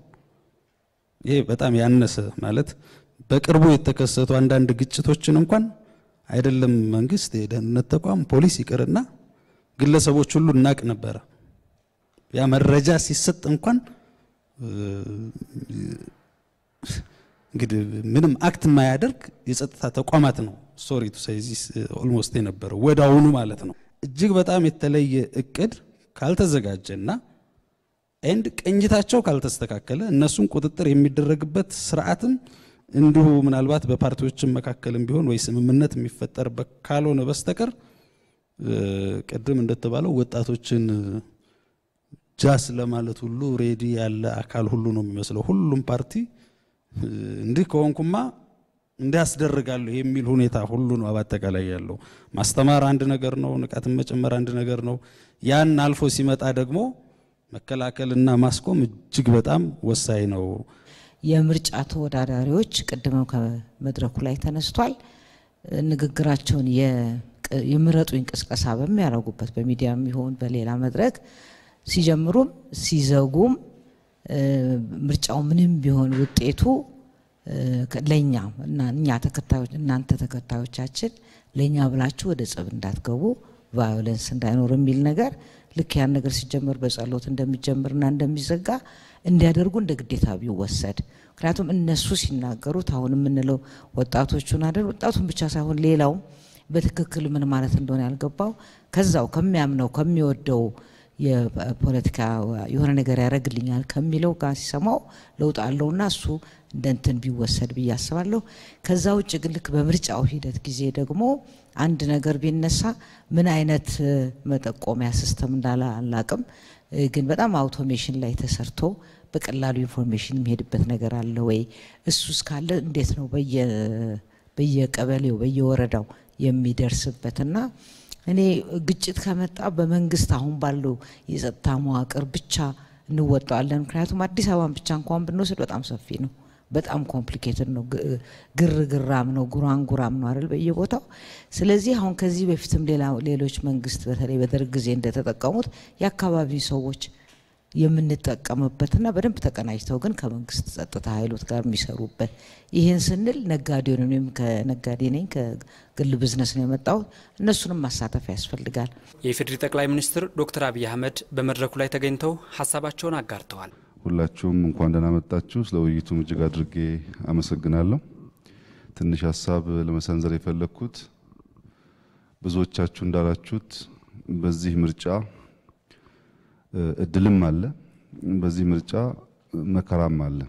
ይሄ በጣም ያነሰ ማለት በቅርቡ የተከሰቱ አንዳንድ ግጭቶችን እንኳን አይደለም መንግስት፣ የደህንነት ተቋም፣ ፖሊስ ይቅርና ግለሰቦች ሁሉ እናቅ ነበረ። ያ መረጃ ሲሰጥ እንኳን እንግዲህ ምንም act የማያደርግ የጸጥታ ተቋማት ነው sorry to say this almost የነበረው ወዳውኑ ማለት ነው። እጅግ በጣም የተለየ እቅድ ካልተዘጋጀና and ቅኝታቸው ካልተስተካከለ እነሱን ቁጥጥር የሚደረግበት ስርዓትም እንዲሁ ምናልባት በፓርቲዎችም መካከልም ቢሆን ወይ ስምምነት የሚፈጠርበት ካልሆነ በስተቀር ቅድም እንደተባለው ወጣቶችን ጃስ ለማለት ሁሉ ready ያለ አካል ሁሉ ነው የሚመስለው። ሁሉም ፓርቲ እንዲህ ከሆንኩማ እንዲህ አስደርጋለሁ የሚል ሁኔታ ሁሉ ነው በአጠቃላይ ያለው። ማስተማር አንድ ነገር ነው፣ ንቃትን መጨመር አንድ ነገር ነው። ያን አልፎ ሲመጣ ደግሞ መከላከልና ማስቆም እጅግ በጣም ወሳኝ ነው። የምርጫ ተወዳዳሪዎች ቅድመው ከመድረኩ ላይ ተነስቷል። ንግግራቸውን የምረጡኝ ቅስቀሳ በሚያደርጉበት በሚዲያም ይሆን በሌላ መድረክ ሲጀምሩም ሲዘጉም ምርጫው ምንም ቢሆን ውጤቱ ለእኛ እኛ ተከታዮች እናንተ ተከታዮቻችን ለእኛ ብላችሁ ወደ ጸብ እንዳትገቡ ቫዮለንስ እንዳይኖር የሚል ነገር ልክ ያን ነገር ሲጀመር በጸሎት እንደሚጀምርና እንደሚዘጋ እንዲያደርጉ እንደ ግዴታ ቢወሰድ። ምክንያቱም እነሱ ሲናገሩት አሁን የምንለው ወጣቶቹን አይደል ወጣቱን ብቻ ሳይሆን ሌላውም በትክክል ምን ማለት እንደሆነ ያልገባው ከዛው ከሚያምነው ከሚወደው የፖለቲካ የሆነ ነገር ያደርግልኛል ከሚለው ጋር ሲሰማው ለውጥ አለውና እሱ እንደ እንትን ቢወሰድ ብዬ አስባለሁ። ከዛ ውጭ ግን ልክ በምርጫው ሂደት ጊዜ ደግሞ አንድ ነገር ቢነሳ ምን አይነት መጠቆሚያ system እንዳለ አላቅም፣ ግን በጣም automation ላይ ተሰርቶ በቀላሉ information የሚሄድበት ነገር አለ ወይ? እሱ እስካለ እንዴት ነው በየቀበሌው በየወረዳው የሚደርስበትና እኔ ግጭት ከመጣ በመንግስት አሁን ባለው የጸጥታ መዋቅር ብቻ እንወጣዋለን። ምክንያቱም አዲስ አበባን ብቻ እንኳን ብንወስድ በጣም ሰፊ ነው። በጣም complicated ነው። ግርግራም ነው፣ ጉራንጉራም ነው አይደል በየቦታው። ስለዚህ አሁን ከዚህ በፊትም ሌሎች መንግስት በተለይ በደርግ ጊዜ እንደተጠቀሙት የአካባቢ ሰዎች የምንጠቀምበትና በደንብ ተቀናጅተው ግን ከመንግስት ጸጥታ ኃይሎች ጋር የሚሰሩበት ይህን ስንል ነጋዴውን ወይም ከነጋዴ ነኝ ከግል ብዝነስ ነው የመጣሁት እነሱንም ማሳተፍ ያስፈልጋል። የኢፌዴሪ ጠቅላይ ሚኒስትር ዶክተር አብይ አህመድ በመድረኩ ላይ ተገኝተው ሀሳባቸውን አጋርተዋል። ሁላችሁም እንኳን ደህና መጣችሁ። ስለ ውይይቱም እጅግ አድርጌ አመሰግናለሁ። ትንሽ ሀሳብ ለመሰንዘር የፈለግኩት ብዙዎቻችሁ እንዳላችሁት በዚህ ምርጫ እድልም አለ፣ በዚህ ምርጫ መከራም አለ።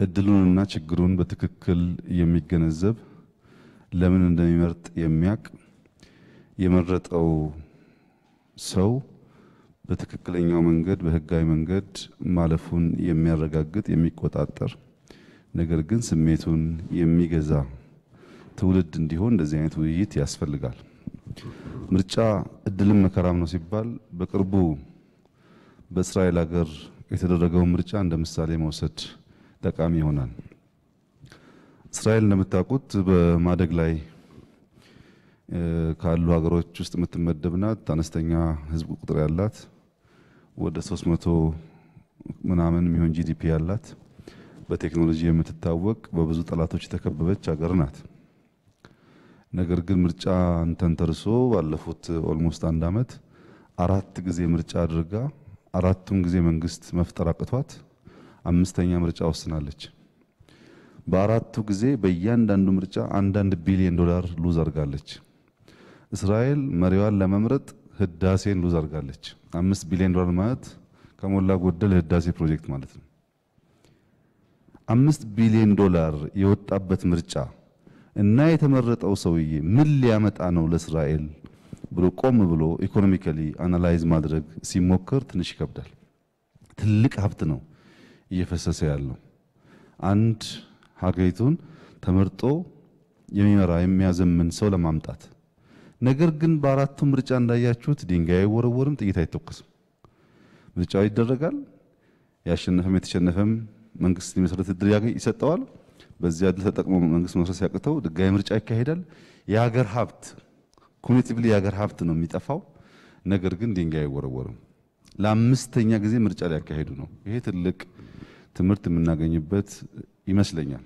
እድሉንና ችግሩን በትክክል የሚገነዘብ ለምን እንደሚመርጥ የሚያውቅ የመረጠው ሰው በትክክለኛው መንገድ በህጋዊ መንገድ ማለፉን የሚያረጋግጥ የሚቆጣጠር፣ ነገር ግን ስሜቱን የሚገዛ ትውልድ እንዲሆን እንደዚህ አይነት ውይይት ያስፈልጋል። ምርጫ እድልም መከራም ነው ሲባል በቅርቡ በእስራኤል ሀገር የተደረገውን ምርጫ እንደ ምሳሌ መውሰድ ጠቃሚ ይሆናል። እስራኤል እንደምታውቁት በማደግ ላይ ካሉ ሀገሮች ውስጥ የምትመደብ ናት። አነስተኛ ህዝብ ቁጥር ያላት ወደ 300 ምናምን የሚሆን ጂዲፒ ያላት በቴክኖሎጂ የምትታወቅ በብዙ ጠላቶች የተከበበች ሀገር ናት። ነገር ግን ምርጫ ተንተርሶ ባለፉት almost አንድ አመት አራት ጊዜ ምርጫ አድርጋ አራቱም ጊዜ መንግስት መፍጠር አቅቷት አምስተኛ ምርጫ ወስናለች። በአራቱ ጊዜ በእያንዳንዱ ምርጫ አንዳንድ ቢሊዮን ዶላር lose አድርጋለች። እስራኤል መሪዋን ለመምረጥ ህዳሴን lose አድርጋለች። አምስት ቢሊዮን ዶላር ማለት ከሞላ ጎደል ህዳሴ ፕሮጀክት ማለት ነው። አምስት ቢሊዮን ዶላር የወጣበት ምርጫ እና የተመረጠው ሰውዬ ምን ሊያመጣ ነው ለእስራኤል ብሎ ቆም ብሎ economically analyze ማድረግ ሲሞከር ትንሽ ይከብዳል። ትልቅ ሀብት ነው እየፈሰሰ ያለው አንድ ሀገሪቱን ተመርጦ የሚመራ የሚያዘምን ሰው ለማምጣት። ነገር ግን በአራቱ ምርጫ እንዳያችሁት ድንጋይ አይወረወርም፣ ጥይት አይተኮስም። ምርጫው ይደረጋል። ያሸነፈም የተሸነፈም መንግስት የመመስረት እድል ይሰጠዋል። በዚያ እድል ተጠቅሞ መንግስት መመስረት ሲያቅተው ድጋሚ ምርጫ ይካሄዳል። የሀገር ሀብት cumulatively የሀገር ሀብት ነው የሚጠፋው። ነገር ግን ድንጋይ አይወረወርም። ለአምስተኛ ጊዜ ምርጫ ሊያካሄዱ ነው። ይሄ ትልቅ ትምህርት የምናገኝበት ይመስለኛል።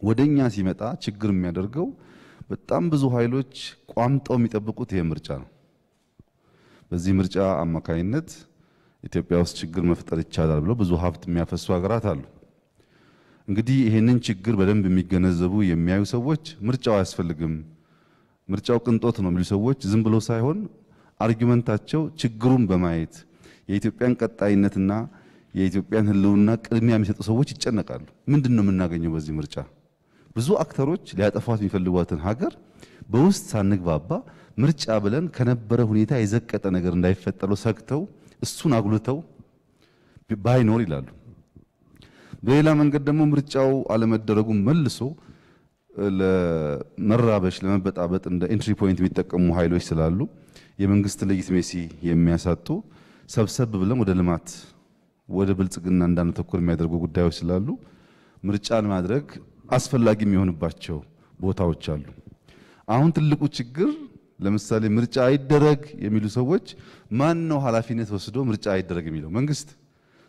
ወደኛ ሲመጣ ችግር የሚያደርገው በጣም ብዙ ኃይሎች ቋምጠው የሚጠብቁት ይሄ ምርጫ ነው። በዚህ ምርጫ አማካኝነት ኢትዮጵያ ውስጥ ችግር መፍጠር ይቻላል ብለው ብዙ ሀብት የሚያፈሱ ሀገራት አሉ። እንግዲህ ይሄንን ችግር በደንብ የሚገነዘቡ የሚያዩ ሰዎች ምርጫው አያስፈልግም፣ ምርጫው ቅንጦት ነው የሚሉ ሰዎች ዝም ብሎ ሳይሆን አርጊመንታቸው ችግሩን በማየት የኢትዮጵያን ቀጣይነትና የኢትዮጵያን ሕልውና ቅድሚያ የሚሰጡ ሰዎች ይጨነቃሉ። ምንድን ነው የምናገኘው በዚህ ምርጫ? ብዙ አክተሮች ሊያጠፏት የሚፈልጓትን ሀገር በውስጥ ሳንግባባ ምርጫ ብለን ከነበረ ሁኔታ የዘቀጠ ነገር እንዳይፈጠሩ ሰግተው እሱን አጉልተው ባይኖር ይላሉ። በሌላ መንገድ ደግሞ ምርጫው አለመደረጉ መልሶ ለመራበሽ ለመበጣበጥ እንደ entry point የሚጠቀሙ ኃይሎች ስላሉ የመንግስት legitimacy የሚያሳጡ ሰብሰብ ብለን ወደ ልማት ወደ ብልጽግና እንዳንተኮር የሚያደርጉ ጉዳዮች ስላሉ ምርጫን ማድረግ አስፈላጊ የሚሆንባቸው ቦታዎች አሉ። አሁን ትልቁ ችግር ለምሳሌ ምርጫ አይደረግ የሚሉ ሰዎች ማን ነው ኃላፊነት ወስዶ ምርጫ አይደረግ የሚለው? መንግስት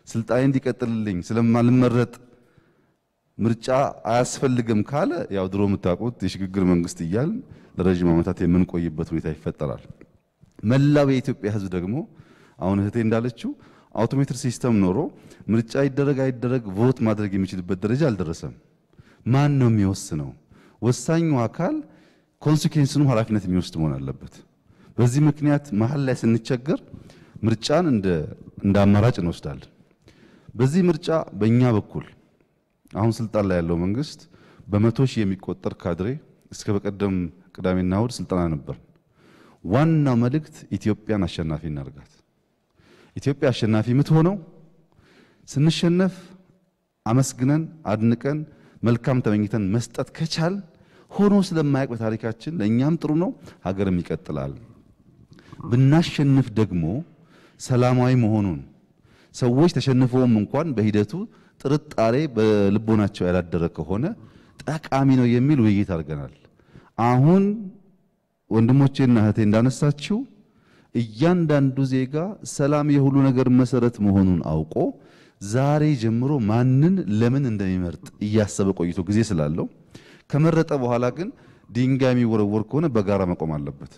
ስልጣኔ እንዲቀጥልልኝ ስለማልመረጥ ምርጫ አያስፈልግም ካለ ያው ድሮ የምታውቁት የሽግግር መንግስት እያል ለረዥም ዓመታት የምንቆይበት ሁኔታ ይፈጠራል። መላው የኢትዮጵያ ሕዝብ ደግሞ አሁን እህቴ እንዳለችው automated system ኖሮ ምርጫ ይደረግ አይደረግ vote ማድረግ የሚችልበት ደረጃ አልደረሰም። ማን ነው የሚወስነው? ወሳኙ አካል consequence ንም ኃላፊነት የሚወስድ መሆን አለበት። በዚህ ምክንያት መሀል ላይ ስንቸገር ምርጫን እንደ አማራጭ እንወስዳለን። በዚህ ምርጫ በእኛ በኩል አሁን ስልጣን ላይ ያለው መንግስት በመቶ ሺህ የሚቆጠር ካድሬ እስከ በቀደም ቅዳሜና እሁድ ስልጠና ነበር። ዋናው መልእክት ኢትዮጵያን አሸናፊ እናርጋት። ኢትዮጵያ አሸናፊ የምትሆነው ስንሸነፍ አመስግነን አድንቀን መልካም ተመኝተን መስጠት ከቻል ሆኖ ስለማያውቅ በታሪካችን ለእኛም ጥሩ ነው፣ ሀገርም ይቀጥላል። ብናሸንፍ ደግሞ ሰላማዊ መሆኑን ሰዎች ተሸንፈውም እንኳን በሂደቱ ጥርጣሬ በልቦናቸው ያላደረ ከሆነ ጠቃሚ ነው የሚል ውይይት አድርገናል። አሁን ወንድሞቼና እህቴ እንዳነሳችው እያንዳንዱ ዜጋ ሰላም የሁሉ ነገር መሰረት መሆኑን አውቆ ዛሬ ጀምሮ ማንን ለምን እንደሚመርጥ እያሰበ ቆይቶ ጊዜ ስላለው ከመረጠ በኋላ ግን ድንጋይ የሚወረወር ከሆነ በጋራ መቆም አለበት።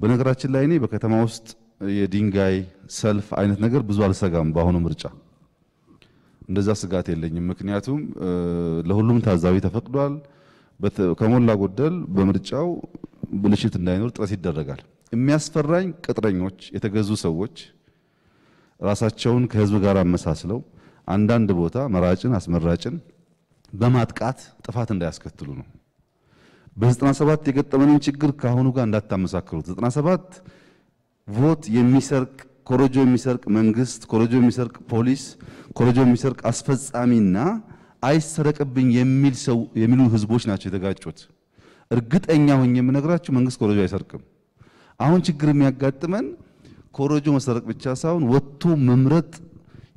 በነገራችን ላይ እኔ በከተማ ውስጥ የድንጋይ ሰልፍ አይነት ነገር ብዙ አልሰጋም። በአሁኑ ምርጫ እንደዛ ስጋት የለኝም። ምክንያቱም ለሁሉም ታዛቢ ተፈቅዷል። ከሞላ ጎደል በምርጫው ብልሽት እንዳይኖር ጥረት ይደረጋል። የሚያስፈራኝ ቅጥረኞች፣ የተገዙ ሰዎች ራሳቸውን ከህዝብ ጋር አመሳስለው አንዳንድ ቦታ መራጭን አስመራጭን በማጥቃት ጥፋት እንዳያስከትሉ ነው። በ97 የገጠመንን ችግር ከአሁኑ ጋር እንዳታመሳክሩት። 97 ቮት የሚሰርቅ ኮረጆ የሚሰርቅ መንግስት፣ ኮረጆ የሚሰርቅ ፖሊስ፣ ኮረጆ የሚሰርቅ አስፈጻሚና አይሰረቅብኝ የሚል ሰው የሚሉ ህዝቦች ናቸው የተጋጩት። እርግጠኛ ሆኜ የምነግራችሁ መንግስት ኮረጆ አይሰርቅም። አሁን ችግር የሚያጋጥመን ኮረጆ መሰረቅ ብቻ ሳይሆን ወጥቶ መምረጥ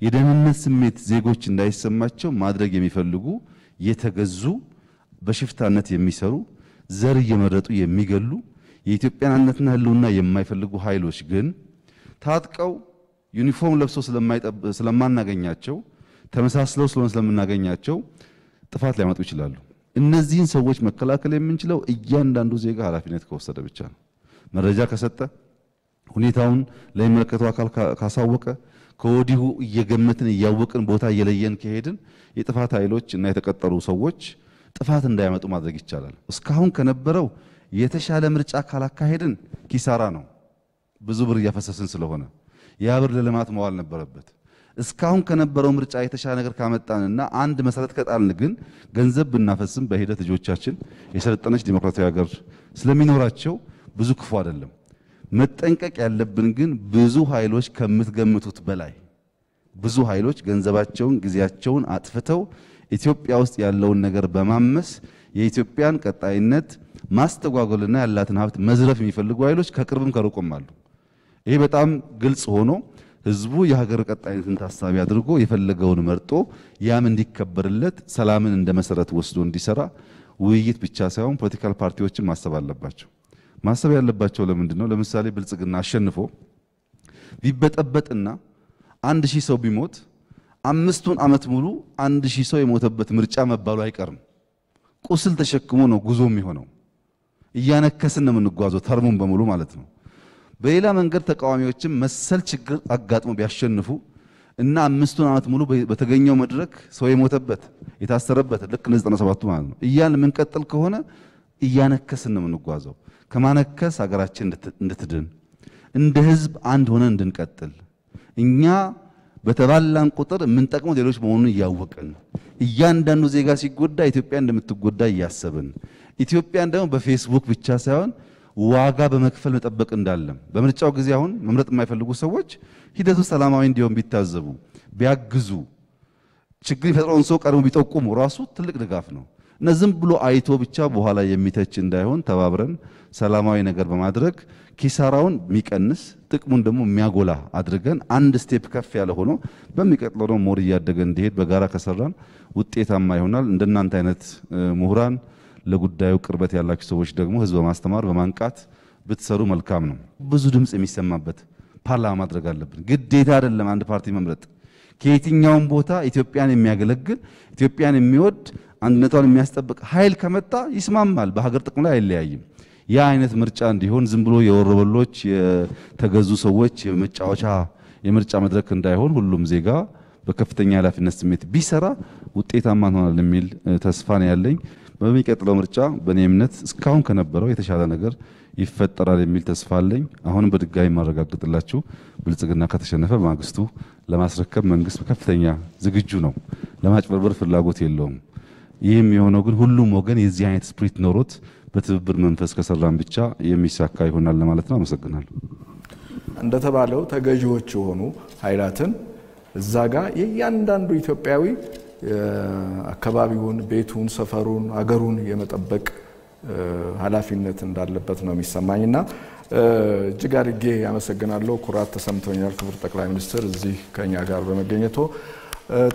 የደህንነት ስሜት ዜጎች እንዳይሰማቸው ማድረግ የሚፈልጉ የተገዙ በሽፍታነት የሚሰሩ ዘር እየመረጡ የሚገሉ የኢትዮጵያን አንድነትና ህልውና የማይፈልጉ ኃይሎች ግን ታጥቀው ዩኒፎርም ለብሰው ስለማናገኛቸው ተመሳስለው ስለሆነ ስለምናገኛቸው ጥፋት ሊያመጡ ይችላሉ። እነዚህን ሰዎች መከላከል የምንችለው እያንዳንዱ ዜጋ ኃላፊነት ከወሰደ ብቻ ነው። መረጃ ከሰጠ፣ ሁኔታውን ለሚመለከተው አካል ካሳወቀ፣ ከወዲሁ እየገመትን እያወቅን ቦታ እየለየን ከሄድን የጥፋት ኃይሎች እና የተቀጠሩ ሰዎች ጥፋት እንዳያመጡ ማድረግ ይቻላል። እስካሁን ከነበረው የተሻለ ምርጫ ካላካሄድን ኪሳራ ነው። ብዙ ብር እያፈሰስን ስለሆነ ያ ብር ለልማት መዋል ነበረበት። እስካሁን ከነበረው ምርጫ የተሻለ ነገር ካመጣንና አንድ መሰረት ከጣልን ግን ገንዘብ ብናፈስም በሂደት ልጆቻችን የሰለጠነች ዲሞክራሲያዊ ሀገር ስለሚኖራቸው ብዙ ክፉ አይደለም። መጠንቀቅ ያለብን ግን ብዙ ኃይሎች ከምትገምቱት በላይ ብዙ ኃይሎች ገንዘባቸውን፣ ጊዜያቸውን አጥፍተው ኢትዮጵያ ውስጥ ያለውን ነገር በማመስ የኢትዮጵያን ቀጣይነት ማስተጓጎልና ያላትን ሀብት መዝረፍ የሚፈልጉ ኃይሎች ከቅርብም ከሩቁም አሉ። ይሄ በጣም ግልጽ ሆኖ ህዝቡ የሀገር ቀጣይነትን ታሳቢ አድርጎ የፈለገውን መርጦ ያም እንዲከበርለት ሰላምን እንደ መሰረት ወስዶ እንዲሰራ ውይይት ብቻ ሳይሆን ፖለቲካል ፓርቲዎችን ማሰብ አለባቸው። ማሰብ ያለባቸው ለምንድን ነው? ለምሳሌ ብልጽግና አሸንፎ ቢበጠበጥና አንድ ሺህ ሰው ቢሞት አምስቱን ዓመት ሙሉ አንድ ሺህ ሰው የሞተበት ምርጫ መባሉ አይቀርም። ቁስል ተሸክሞ ነው ጉዞ የሚሆነው። እያነከስን ነው የምንጓዘው ተርሙን በሙሉ ማለት ነው። በሌላ መንገድ ተቃዋሚዎችም መሰል ችግር አጋጥሞ ቢያሸንፉ እና አምስቱን ዓመት ሙሉ በተገኘው መድረክ ሰው የሞተበት የታሰረበት ልክ እንደ 97ቱ ማለት ነው እያን የምንቀጥል ከሆነ እያነከስን ነው የምንጓዘው። ከማነከስ ሀገራችን እንድትድን እንደ ህዝብ አንድ ሆነን እንድንቀጥል እኛ በተባላን ቁጥር የምንጠቅመው ሌሎች መሆኑን እያወቅን እያንዳንዱ ዜጋ ሲጎዳ ኢትዮጵያ እንደምትጎዳ እያሰብን ኢትዮጵያን ደግሞ በፌስቡክ ብቻ ሳይሆን ዋጋ በመክፈል መጠበቅ እንዳለም በምርጫው ጊዜ አሁን መምረጥ የማይፈልጉ ሰዎች ሂደቱ ሰላማዊ እንዲሆን ቢታዘቡ፣ ቢያግዙ፣ ችግር የፈጥረውን ሰው ቀድሞ ቢጠቁሙ ራሱ ትልቅ ድጋፍ ነው እና ዝም ብሎ አይቶ ብቻ በኋላ የሚተች እንዳይሆን ተባብረን ሰላማዊ ነገር በማድረግ ኪሳራውን የሚቀንስ ጥቅሙን ደግሞ የሚያጎላ አድርገን አንድ step ከፍ ያለ ሆኖ በሚቀጥለው ደግሞ more እያደገ እንዲሄድ በጋራ ከሰራን ውጤታማ ይሆናል። እንደናንተ አይነት ምሁራን ለጉዳዩ ቅርበት ያላችሁ ሰዎች ደግሞ ህዝብ በማስተማር በማንቃት ብትሰሩ መልካም ነው። ብዙ ድምፅ የሚሰማበት ፓርላማ ማድረግ አለብን። ግዴታ አይደለም አንድ ፓርቲ መምረጥ። ከየትኛውም ቦታ ኢትዮጵያን የሚያገለግል ኢትዮጵያን የሚወድ አንድነቷን የሚያስጠብቅ ኃይል ከመጣ ይስማማል። በሀገር ጥቅም ላይ አይለያይም። ያ አይነት ምርጫ እንዲሆን ዝም ብሎ የወረበሎች የተገዙ ሰዎች የመጫወቻ የምርጫ መድረክ እንዳይሆን ሁሉም ዜጋ በከፍተኛ ኃላፊነት ስሜት ቢሰራ ውጤታማ እንሆናለን የሚል ተስፋ ነው ያለኝ። በሚቀጥለው ምርጫ በእኔ እምነት እስካሁን ከነበረው የተሻለ ነገር ይፈጠራል የሚል ተስፋ አለኝ። አሁንም በድጋሚ ማረጋግጥላችሁ ብልጽግና ከተሸነፈ በማግስቱ ለማስረከብ መንግስት ከፍተኛ ዝግጁ ነው። ለማጭበርበር ፍላጎት የለውም። ይህም የሆነው ግን ሁሉም ወገን የዚህ አይነት ስፕሪት ኖሮት በትብብር መንፈስ ከሰራን ብቻ የሚሳካ ይሆናል ለማለት ነው። አመሰግናለሁ። እንደተባለው ተገዢዎች የሆኑ ኃይላትን እዛ ጋር የእያንዳንዱ ኢትዮጵያዊ አካባቢውን፣ ቤቱን፣ ሰፈሩን፣ አገሩን የመጠበቅ ኃላፊነት እንዳለበት ነው የሚሰማኝ እና እጅግ አድርጌ ያመሰግናለሁ። ኩራት ተሰምቶኛል ክቡር ጠቅላይ ሚኒስትር እዚህ ከኛ ጋር በመገኘቶ።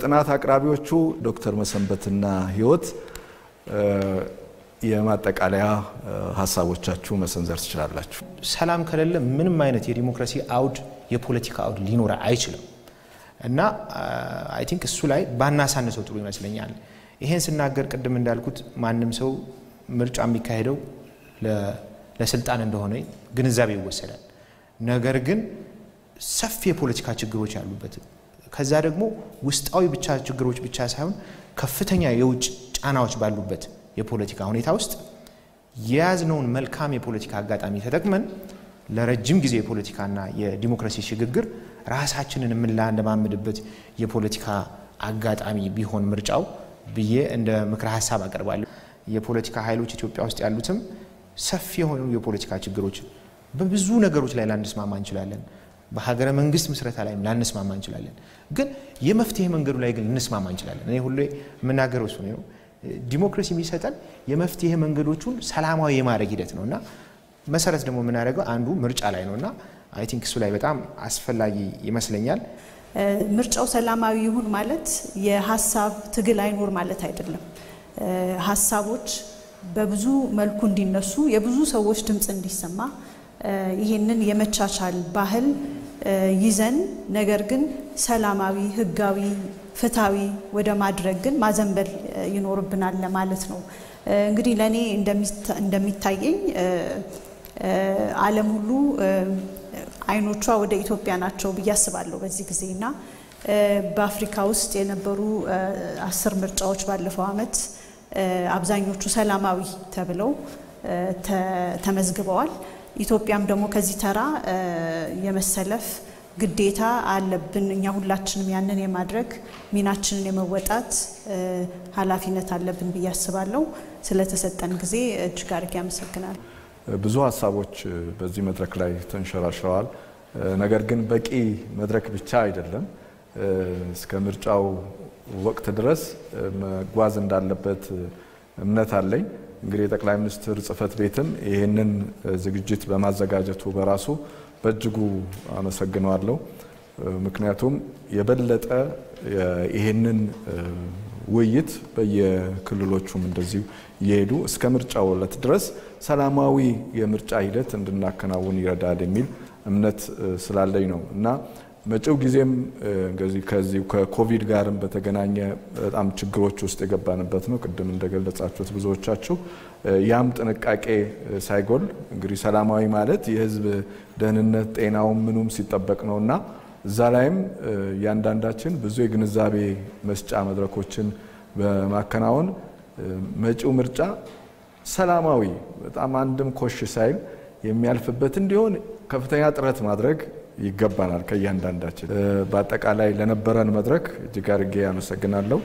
ጥናት አቅራቢዎቹ ዶክተር መሰንበትና ህይወት የማጠቃለያ ሀሳቦቻችሁ መሰንዘር ትችላላችሁ። ሰላም ከሌለ ምንም አይነት የዲሞክራሲ አውድ የፖለቲካ አውድ ሊኖር አይችልም እና I think እሱ ላይ ባናሳንሰው ጥሩ ይመስለኛል። ይሄን ስናገር ቅድም እንዳልኩት ማንም ሰው ምርጫ የሚካሄደው ለስልጣን እንደሆነ ግንዛቤ ይወሰዳል። ነገር ግን ሰፊ የፖለቲካ ችግሮች ያሉበት ከዛ ደግሞ ውስጣዊ ብቻ ችግሮች ብቻ ሳይሆን ከፍተኛ የውጭ ጫናዎች ባሉበት የፖለቲካ ሁኔታ ውስጥ የያዝነውን መልካም የፖለቲካ አጋጣሚ ተጠቅመን ለረጅም ጊዜ የፖለቲካና የዲሞክራሲ ሽግግር ራሳችንን የምንላንደማምድበት የፖለቲካ አጋጣሚ ቢሆን ምርጫው ብዬ እንደ ምክረ ሀሳብ አቀርባለሁ። የፖለቲካ ኃይሎች ኢትዮጵያ ውስጥ ያሉትም ሰፊ የሆኑ የፖለቲካ ችግሮች በብዙ ነገሮች ላይ ላንስማማ እንችላለን። በሀገረ መንግስት ምስረታ ላይ ላንስማማ እንችላለን። ግን የመፍትሄ መንገዱ ላይ ግን ልንስማማ እንችላለን። እኔ ሁሌ የምናገረው እሱ ነው። ዲሞክራሲ የሚሰጠን የመፍትሄ መንገዶቹን ሰላማዊ የማድረግ ሂደት ነው እና መሰረት ደግሞ የምናደርገው አንዱ ምርጫ ላይ ነው እና I think እሱ ላይ በጣም አስፈላጊ ይመስለኛል። ምርጫው ሰላማዊ ይሁን ማለት የሀሳብ ትግል አይኖር ማለት አይደለም። ሀሳቦች በብዙ መልኩ እንዲነሱ የብዙ ሰዎች ድምፅ እንዲሰማ ይህንን የመቻቻል ባህል ይዘን ነገር ግን ሰላማዊ፣ ህጋዊ፣ ፍትሃዊ ወደ ማድረግ ግን ማዘንበል ይኖርብናል ለማለት ነው። እንግዲህ ለእኔ እንደሚታየኝ ዓለም ሁሉ አይኖቿ ወደ ኢትዮጵያ ናቸው ብዬ አስባለሁ በዚህ ጊዜ በአፍሪካ ውስጥ የነበሩ አስር ምርጫዎች ባለፈው ዓመት አብዛኞቹ ሰላማዊ ተብለው ተመዝግበዋል። ኢትዮጵያም ደግሞ ከዚህ ተራ የመሰለፍ ግዴታ አለብን። እኛ ሁላችንም ያንን የማድረግ ሚናችንን የመወጣት ኃላፊነት አለብን ብዬ አስባለሁ። ስለተሰጠን ጊዜ እጅግ አድርጌ አመሰግናለሁ። ብዙ ሀሳቦች በዚህ መድረክ ላይ ተንሸራሽረዋል። ነገር ግን በቂ መድረክ ብቻ አይደለም። እስከ ምርጫው ወቅት ድረስ መጓዝ እንዳለበት እምነት አለኝ። እንግዲህ የጠቅላይ ሚኒስትር ጽህፈት ቤትም ይህንን ዝግጅት በማዘጋጀቱ በራሱ በእጅጉ አመሰግነዋለሁ። ምክንያቱም የበለጠ ይሄንን ውይይት በየክልሎቹም እንደዚሁ እየሄዱ እስከ ምርጫው ዕለት ድረስ ሰላማዊ የምርጫ ሂደት እንድናከናውን ይረዳል የሚል እምነት ስላለኝ ነው እና መጪው ጊዜም እንግዲህ ከዚህ ከኮቪድ ጋርም በተገናኘ በጣም ችግሮች ውስጥ የገባንበት ነው። ቅድም እንደገለጻችሁት ብዙዎቻችሁ ያም ጥንቃቄ ሳይጎል እንግዲህ ሰላማዊ ማለት የሕዝብ ደህንነት ጤናውም ምኑም ሲጠበቅ ነው እና እዛ ላይም እያንዳንዳችን ብዙ የግንዛቤ መስጫ መድረኮችን በማከናወን መጪው ምርጫ ሰላማዊ በጣም አንድም ኮሽ ሳይል የሚያልፍበት እንዲሆን ከፍተኛ ጥረት ማድረግ ይገባናል ከእያንዳንዳችን። በአጠቃላይ ለነበረን መድረክ እጅግ አድርጌ አመሰግናለሁ።